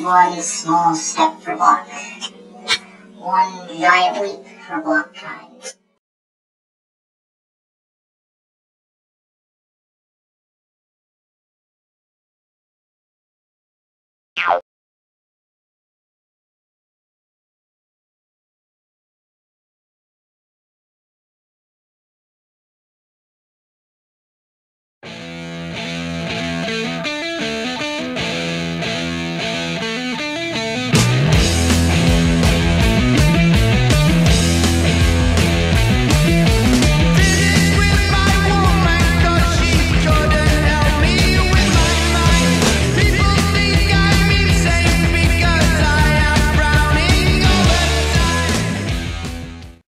One small step for Block. One giant leap for Blockkind.